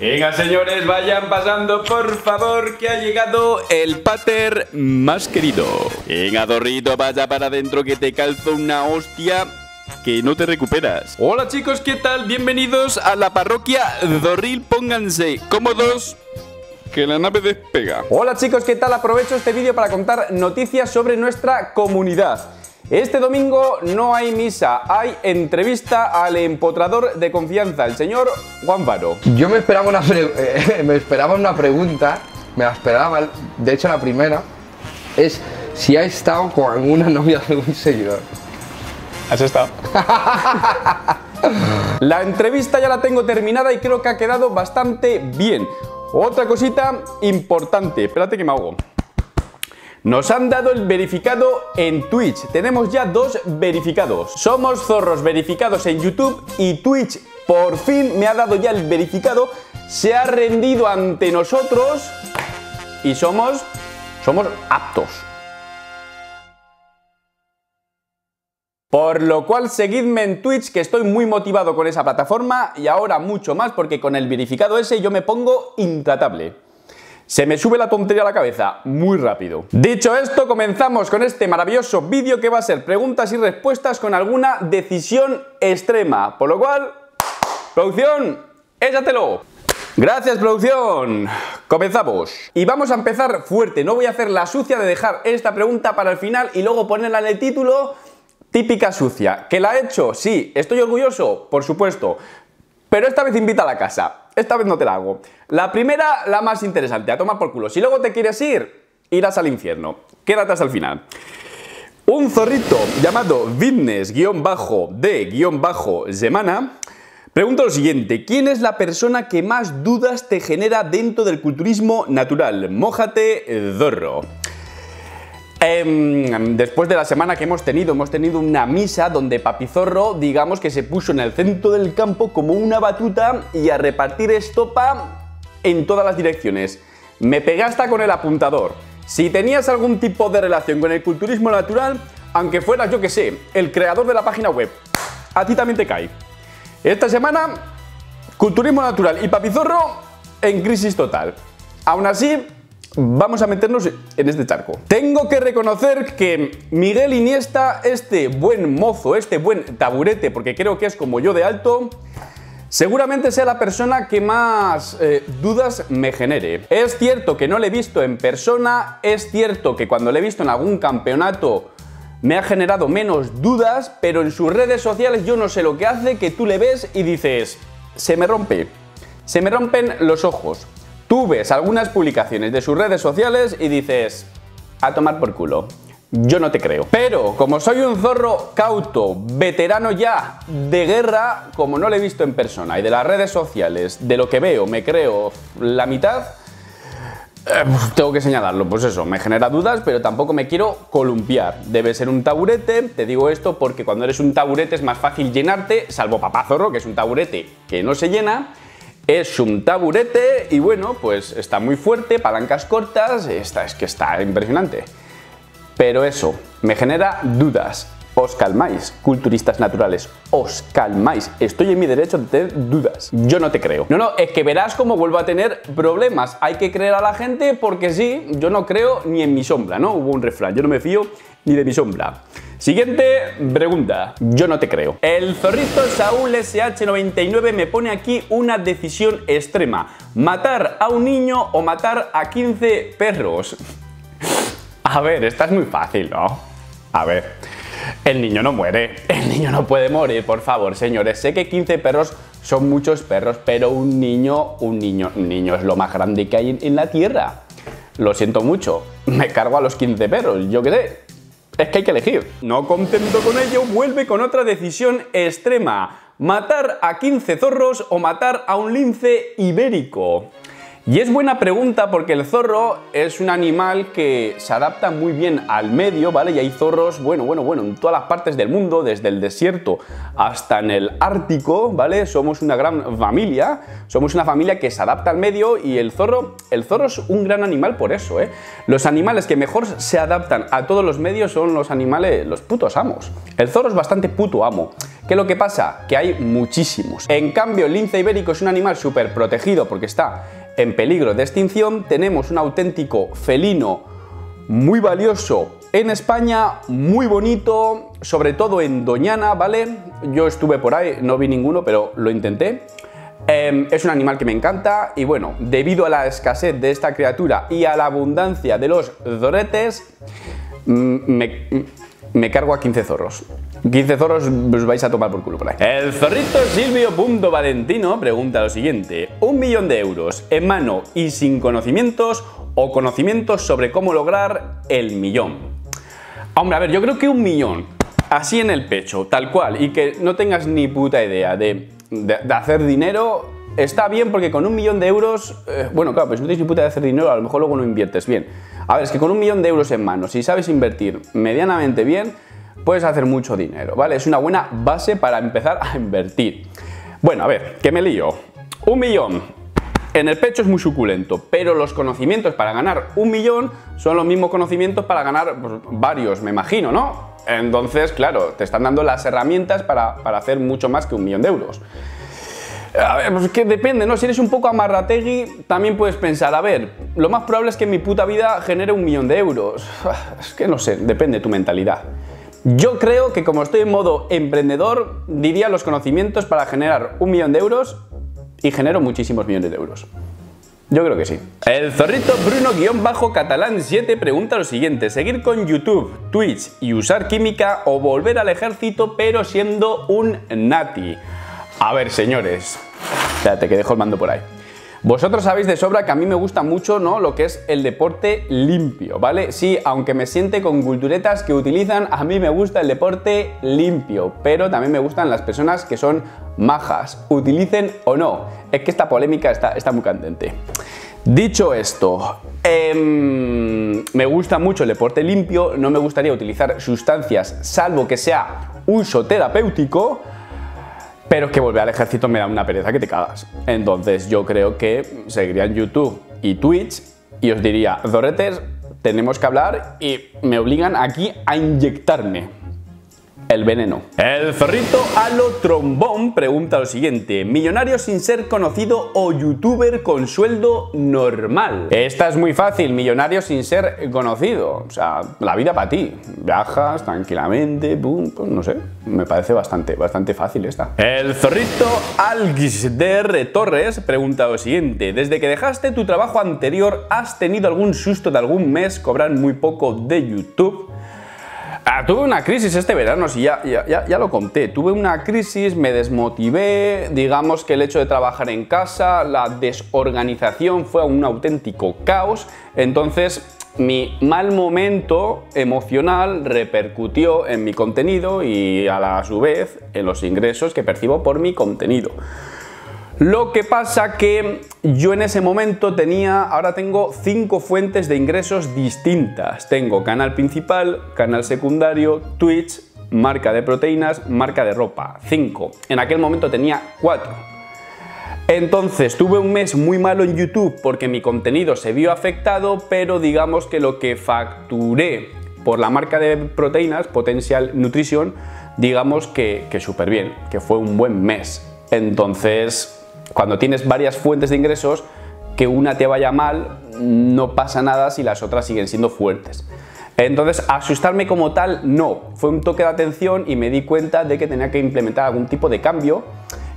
Venga, señores, vayan pasando, por favor, que ha llegado el pater más querido. Venga, Dorrito, vaya para adentro que te calzo una hostia que no te recuperas. Hola, chicos, ¿qué tal? Bienvenidos a la parroquia Dorril. Pónganse cómodos que la nave despega. Hola chicos, ¿qué tal? Aprovecho este vídeo para contar noticias sobre nuestra comunidad. Este domingo no hay misa, hay entrevista al empotrador de confianza, el señor Juan Faro. Yo me esperaba una, eh, me esperaba una pregunta, me la esperaba, de hecho la primera, es si ha estado con alguna novia de algún seguidor. ¿Has estado? la entrevista ya la tengo terminada y creo que ha quedado bastante bien. Otra cosita importante, espérate que me ahogo. Nos han dado el verificado en Twitch. Tenemos ya dos verificados. Somos zorros verificados en YouTube y Twitch por fin me ha dado ya el verificado. Se ha rendido ante nosotros y somos somos aptos. Por lo cual seguidme en Twitch que estoy muy motivado con esa plataforma y ahora mucho más porque con el verificado ese yo me pongo intratable. Se me sube la tontería a la cabeza muy rápido. Dicho esto, comenzamos con este maravilloso vídeo que va a ser preguntas y respuestas con alguna decisión extrema. Por lo cual, producción, échatelo. Gracias producción. Comenzamos. Y vamos a empezar fuerte. No voy a hacer la sucia de dejar esta pregunta para el final y luego ponerla en el título típica sucia. ¿Que la he hecho? Sí. ¿Estoy orgulloso? Por supuesto. Pero esta vez invita a la casa. Esta vez no te la hago. La primera, la más interesante, a tomar por culo. Si luego te quieres ir, irás al infierno. Quédate hasta el final. Un zorrito llamado Fitness-de-semana pregunta lo siguiente. ¿Quién es la persona que más dudas te genera dentro del culturismo natural? Mójate, zorro. Em, después de la semana que hemos tenido, hemos tenido una misa donde Papizorro, digamos que se puso en el centro del campo como una batuta y a repartir estopa en todas las direcciones. Me pegaste con el apuntador. Si tenías algún tipo de relación con el culturismo natural, aunque fueras, yo que sé, el creador de la página web, a ti también te cae. Esta semana, culturismo natural y papizorro en crisis total. Aún así, vamos a meternos en este charco. Tengo que reconocer que Miguel Iniesta, este buen mozo, este buen taburete, porque creo que es como yo de alto, seguramente sea la persona que más eh, dudas me genere. Es cierto que no le he visto en persona, es cierto que cuando le he visto en algún campeonato me ha generado menos dudas, pero en sus redes sociales yo no sé lo que hace, que tú le ves y dices, se me rompe, se me rompen los ojos. Tú ves algunas publicaciones de sus redes sociales y dices, a tomar por culo. Yo no te creo. Pero como soy un zorro cauto, veterano ya de guerra, como no lo he visto en persona y de las redes sociales, de lo que veo me creo la mitad, eh, tengo que señalarlo, pues eso, me genera dudas, pero tampoco me quiero columpiar. Debe ser un taburete, te digo esto porque cuando eres un taburete es más fácil llenarte, salvo papá zorro, que es un taburete que no se llena, es un taburete y bueno, pues está muy fuerte, palancas cortas, esta es que está impresionante. Pero eso me genera dudas. Os calmáis, culturistas naturales, os calmáis. Estoy en mi derecho de tener dudas. Yo no te creo. No, no, es que verás cómo vuelvo a tener problemas. Hay que creer a la gente porque sí, yo no creo ni en mi sombra, ¿no? Hubo un refrán, yo no me fío ni de mi sombra. Siguiente pregunta. Yo no te creo. El zorrito Saúl SH99 me pone aquí una decisión extrema. ¿Matar a un niño o matar a 15 perros? A ver, esta es muy fácil, ¿no? A ver, el niño no muere. El niño no puede morir, por favor, señores. Sé que 15 perros son muchos perros, pero un niño, un niño, un niño es lo más grande que hay en la tierra. Lo siento mucho. Me cargo a los 15 perros, yo qué sé. Es que hay que elegir. No contento con ello, vuelve con otra decisión extrema. Matar a 15 zorros o matar a un lince ibérico. Y es buena pregunta porque el zorro es un animal que se adapta muy bien al medio, ¿vale? Y hay zorros, bueno, bueno, bueno, en todas las partes del mundo, desde el desierto hasta en el Ártico, ¿vale? Somos una gran familia, somos una familia que se adapta al medio y el zorro, el zorro es un gran animal por eso, ¿eh? Los animales que mejor se adaptan a todos los medios son los animales, los putos amos. El zorro es bastante puto amo. ¿Qué es lo que pasa? Que hay muchísimos. En cambio, el lince ibérico es un animal súper protegido porque está en peligro de extinción, tenemos un auténtico felino muy valioso en España, muy bonito, sobre todo en Doñana, ¿vale? Yo estuve por ahí, no vi ninguno, pero lo intenté. Em, es un animal que me encanta y bueno, debido a la escasez de esta criatura y a la abundancia de los doretes, mm, me, me cargo a 15 zorros. 15 zorros os vais a tomar por culo por ahí. El zorrito Silvio Valentino pregunta lo siguiente. ¿Un millón de euros en mano y sin conocimientos o conocimientos sobre cómo lograr el millón? Hombre, a ver, yo creo que un millón, así en el pecho, tal cual, y que no tengas ni puta idea de, hacer dinero, está bien porque con un millón de euros, eh, bueno, claro, pues no tienes ni puta de hacer dinero, a lo mejor luego no inviertes bien. A ver, es que con un millón de euros en mano, si sabes invertir medianamente bien, puedes hacer mucho dinero, ¿vale? Es una buena base para empezar a invertir. Bueno, a ver, ¿qué me lío? Un millón. En el pecho es muy suculento, pero los conocimientos para ganar un millón son los mismos conocimientos para ganar pues, varios, me imagino, ¿no? Entonces, claro, te están dando las herramientas para, para hacer mucho más que un millón de euros. A ver, pues que depende, ¿no? Si eres un poco amarrategui, también puedes pensar, a ver, lo más probable es que en mi puta vida genere un millón de euros. Es que no sé, depende de tu mentalidad. Yo creo que como estoy en modo emprendedor, diría los conocimientos para generar un millón de euros y genero muchísimos millones de euros. Yo creo que sí. El zorrito Bruno-catalán 7 pregunta lo siguiente, ¿seguir con YouTube, Twitch y usar química o volver al ejército pero siendo un nati? A ver, señores. Espérate, que dejo el mando por ahí. Vosotros sabéis de sobra que a mí me gusta mucho ¿no? lo que es el deporte limpio, ¿vale? Sí, aunque me siente con culturetas que utilizan, a mí me gusta el deporte limpio, pero también me gustan las personas que son majas, utilicen o no. Es que esta polémica está, está muy candente. Dicho esto, em, me gusta mucho el deporte limpio, no me gustaría utilizar sustancias salvo que sea uso terapéutico, pero es que volver al ejército me da una pereza que te cagas. Entonces yo creo que seguiría en YouTube y Twitch y os diría, Doretes, tenemos que hablar y me obligan aquí a inyectarme el veneno. El zorrito a lo trombón pregunta lo siguiente, millonario sin ser conocido o youtuber con sueldo normal. Esta es muy fácil, millonario sin ser conocido, o sea, la vida para ti, viajas tranquilamente, pum, pues no sé, me parece bastante, bastante fácil esta. El zorrito Algisder Torres pregunta lo siguiente, desde que dejaste tu trabajo anterior, ¿has tenido algún susto de algún mes cobrar muy poco de YouTube? Ah, tuve una crisis este verano, sí, ya, ya, ya, lo conté. Tuve una crisis, me desmotivé, digamos que el hecho de trabajar en casa, la desorganización fue un auténtico caos. Entonces, mi mal momento emocional repercutió en mi contenido y a la su vez en los ingresos que percibo por mi contenido. Lo que pasa que yo en ese momento tenía, ahora tengo cinco fuentes de ingresos distintas. Tengo canal principal, canal secundario, Twitch, marca de proteínas, marca de ropa. Cinco. En aquel momento tenía cuatro. Entonces tuve un mes muy malo en YouTube porque mi contenido se vio afectado, pero digamos que lo que facturé por la marca de proteínas, Potential Nutrition, digamos que, que súper bien, que fue un buen mes. Entonces cuando tienes varias fuentes de ingresos, que una te vaya mal, no pasa nada si las otras siguen siendo fuertes. Entonces, asustarme como tal, no. Fue un toque de atención y me di cuenta de que tenía que implementar algún tipo de cambio,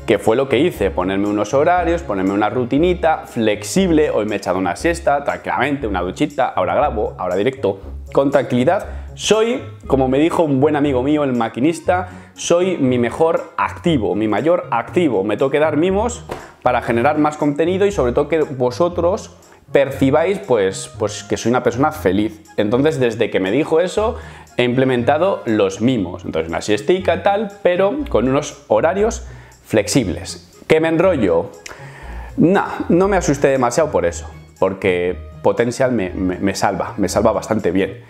que fue lo que hice, ponerme unos horarios, ponerme una rutinita flexible, hoy me he echado una siesta, tranquilamente, una duchita, ahora grabo, ahora directo, con tranquilidad. Soy, como me dijo un buen amigo mío, el maquinista, soy mi mejor activo, mi mayor activo. Me tengo que dar mimos para generar más contenido y sobre todo que vosotros percibáis pues, pues que soy una persona feliz. Entonces, desde que me dijo eso, he implementado los mimos. Entonces, una siestica tal, pero con unos horarios flexibles. ¿Qué me enrollo? No, no me asusté demasiado por eso, porque Potential me, me- me salva, me salva bastante bien.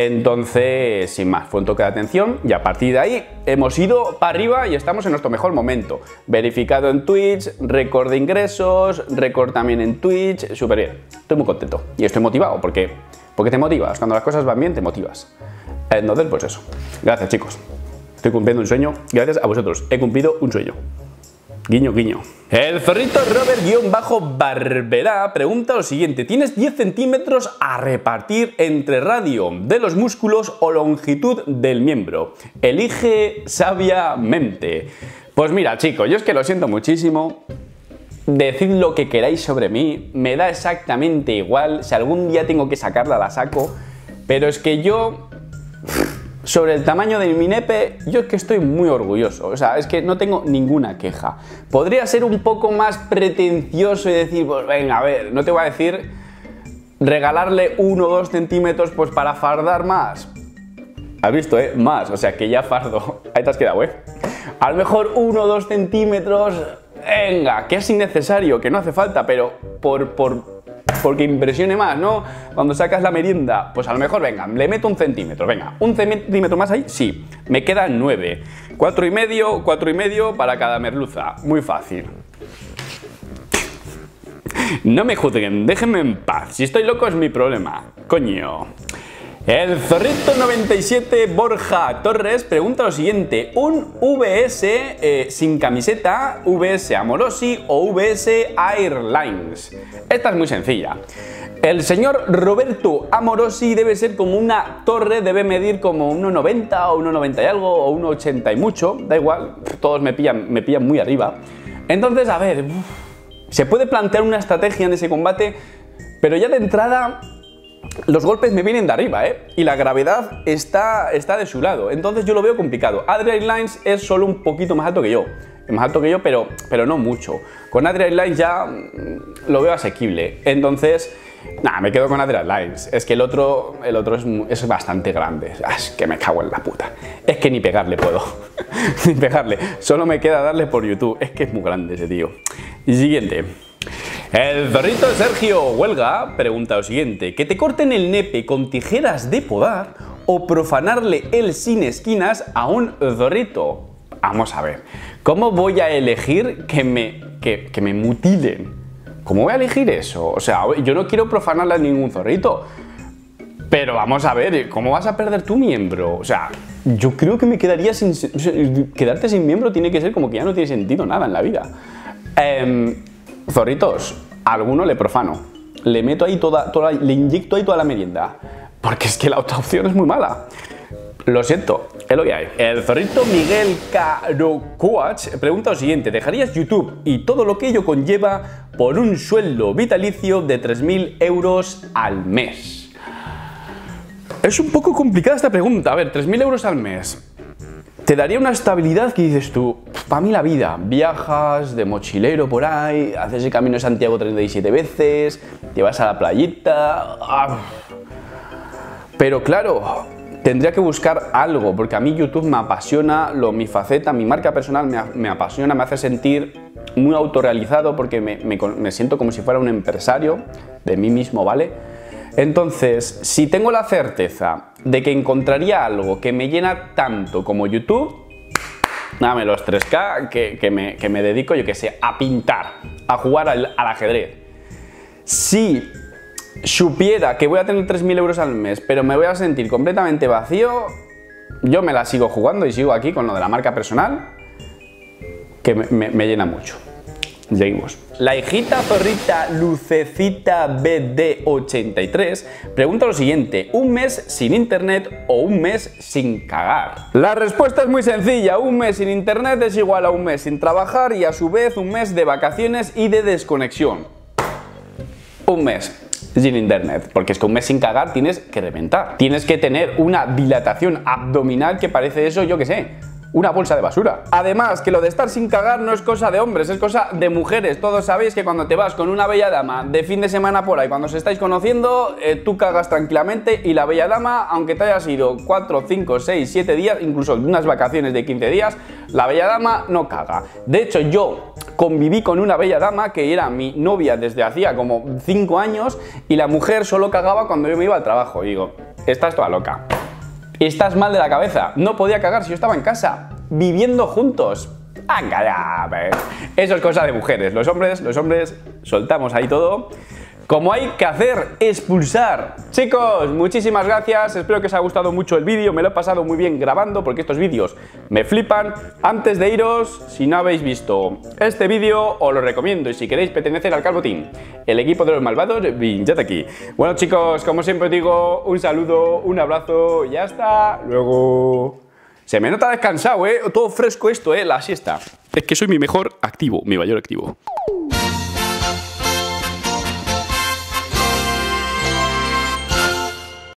Entonces, sin más, fue un toque de atención y a partir de ahí hemos ido para arriba y estamos en nuestro mejor momento. Verificado en Twitch, récord de ingresos, récord también en Twitch, súper bien. Estoy muy contento y estoy motivado porque, porque te motivas. Cuando las cosas van bien, te motivas. Entonces, pues eso. Gracias, chicos. Estoy cumpliendo un sueño. Gracias a vosotros. He cumplido un sueño. Guiño, guiño. El zorrito Robert-Barberá pregunta lo siguiente. ¿Tienes 10 centímetros a repartir entre radio de los músculos o longitud del miembro? Elige sabiamente. Pues mira, chicos, yo es que lo siento muchísimo. Decid lo que queráis sobre mí, me da exactamente igual. Si algún día tengo que sacarla, la saco. Pero es que yo sobre el tamaño de mi nepe, yo es que estoy muy orgulloso. O sea, es que no tengo ninguna queja. Podría ser un poco más pretencioso y decir, pues venga, a ver, no te voy a decir regalarle uno o dos centímetros pues para fardar más. Has visto, ¿eh? Más, o sea que ya fardo. Ahí te has quedado, ¿eh? A lo mejor uno o dos centímetros, venga, que es innecesario, que no hace falta, pero por, por, porque impresione más, ¿no? Cuando sacas la merienda, pues a lo mejor, venga, le meto un centímetro, venga, un centímetro más ahí, sí, me quedan nueve. Cuatro y medio, cuatro y medio para cada merluza, muy fácil. No me juzguen, déjenme en paz. Si estoy loco es mi problema. Coño. El zorrito 97 Borja Torres pregunta lo siguiente: ¿Un VS eh, sin camiseta, VS Amorosi o VS Airlines? Esta es muy sencilla. El señor Roberto Amorosi debe ser como una torre, debe medir como 1,90 o 1,90 y algo o 1,80 y mucho, da igual, todos me pillan, me pillan muy arriba. Entonces, a ver, se puede plantear una estrategia en ese combate, pero ya de entrada los golpes me vienen de arriba, ¿eh? Y la gravedad está, está de su lado. Entonces yo lo veo complicado. Adrian Lines es solo un poquito más alto que yo. Más alto que yo, pero, pero no mucho. Con Adrian Lines ya mm, lo veo asequible. Entonces, nada, me quedo con Adrian Lines. Es que el otro, el otro es, es bastante grande. Ah, Es que me cago en la puta. Es que ni pegarle puedo. ni pegarle. Solo me queda darle por YouTube. Es que es muy grande ese tío. Y siguiente. El zorrito Sergio Huelga pregunta lo siguiente: ¿que te corten el nepe con tijeras de podar o profanarle el sin esquinas a un zorrito? Vamos a ver, ¿cómo voy a elegir que me, que, que me mutilen? ¿Cómo voy a elegir eso? O sea, yo no quiero profanarle a ningún zorrito. Pero vamos a ver, ¿cómo vas a perder tu miembro? O sea, yo creo que me quedaría sin... Quedarte sin miembro tiene que ser como que ya no tiene sentido nada en la vida. Em, zorritos, a alguno le profano. Le meto ahí toda, toda, le inyecto ahí toda la merienda. Porque es que la otra opción es muy mala. Lo siento, es lo que hay. El zorrito Miguel Carocuach pregunta lo siguiente: ¿Dejarías YouTube y todo lo que ello conlleva por un sueldo vitalicio de 3.000 euros al mes? Es un poco complicada esta pregunta. A ver, 3.000 euros al mes. Te daría una estabilidad que dices tú, para mí la vida, viajas de mochilero por ahí, haces el camino de Santiago 37 veces, te vas a la playita. ah. Pero claro, tendría que buscar algo, porque a mí YouTube me apasiona, lo, mi faceta, mi marca personal me, me apasiona, me hace sentir muy autorrealizado porque me, me me siento como si fuera un empresario de mí mismo, ¿vale? Entonces, si tengo la certeza de que encontraría algo que me llena tanto como YouTube, dame los 3K que, me, dedico, yo que sé, a pintar, a jugar al, ajedrez. Si supiera que voy a tener 3.000 euros al mes, pero me voy a sentir completamente vacío, yo me la sigo jugando y sigo aquí con lo de la marca personal, que me llena mucho. La hijita zorrita Lucecita BD83 pregunta lo siguiente: ¿un mes sin internet o un mes sin cagar? La respuesta es muy sencilla: un mes sin internet es igual a un mes sin trabajar y a su vez un mes de vacaciones y de desconexión. Un mes sin internet, porque es que un mes sin cagar tienes que reventar. Tienes que tener una dilatación abdominal que parece eso, yo que sé, una bolsa de basura. Además, que lo de estar sin cagar no es cosa de hombres, es cosa de mujeres. Todos sabéis que cuando te vas con una bella dama de fin de semana por ahí, cuando os estáis conociendo, eh, tú cagas tranquilamente y la bella dama, aunque te hayas ido 4, 5, 6, 7 días, incluso unas vacaciones de 15 días, la bella dama no caga. De hecho, yo conviví con una bella dama que era mi novia desde hacía como 5 años y la mujer solo cagaba cuando yo me iba al trabajo. Y digo, estás toda loca. Estás mal de la cabeza. No podía cagar si yo estaba en casa, viviendo juntos. Ve. Eso es cosa de mujeres. Los hombres, los hombres, soltamos ahí todo. Como hay que hacer, expulsar. Chicos, muchísimas gracias. Espero que os haya gustado mucho el vídeo. Me lo he pasado muy bien grabando porque estos vídeos me flipan. Antes de iros, si no habéis visto este vídeo, os lo recomiendo. Y si queréis pertenecer al Calvo Team, el equipo de los malvados, pinchad aquí. Bueno, chicos, como siempre os digo, un saludo, un abrazo y hasta luego. Se me nota descansado, ¿eh? Todo fresco esto, ¿eh? La siesta. Es que soy mi mejor activo, mi mayor activo.